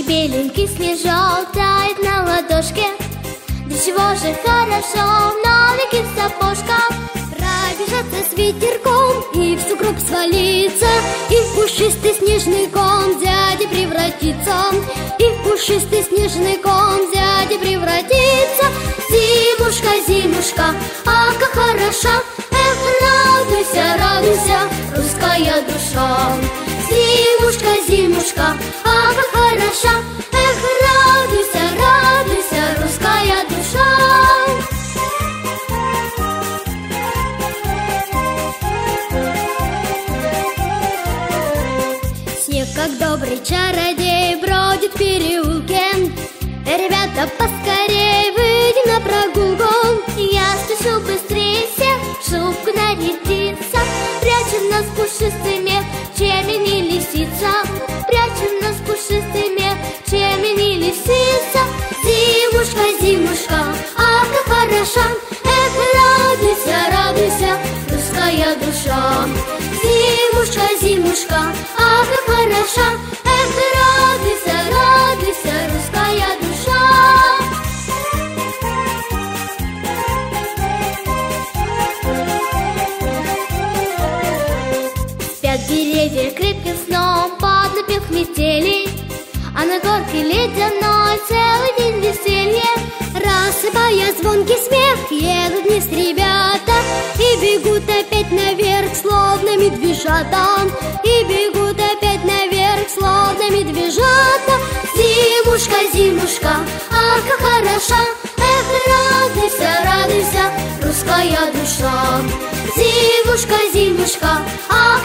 Снежки снежок тает на ладошке. Для чего же хорошо в новеньких сапожках? Пробежаться с ветерком и в сугроб свалиться. И в пушистый снежный ком дяди превратиться И в пушистый снежный ком дяди превратиться Зимушка, зимушка, а как хороша. Эх, радуйся, радуйся, русская душа. Зимушка, зимушка, а как добрый чародей, бродит в переулке Ребята, поскорей выйдем на прогулку. Я спешу быстрее всех, шубку нарядиться Прячем нас пушистый деревья крепким сном под напев метели А на горке ледяной целый день веселье Рассыпая звонкий смех, едут вниз ребята И бегут опять наверх, словно медвежата И бегут опять наверх, словно медвежата. Зимушка, зимушка, ах, как хороша! Эх, радуйся, радуйся, русская душа. Зимушка, зимушка, ах,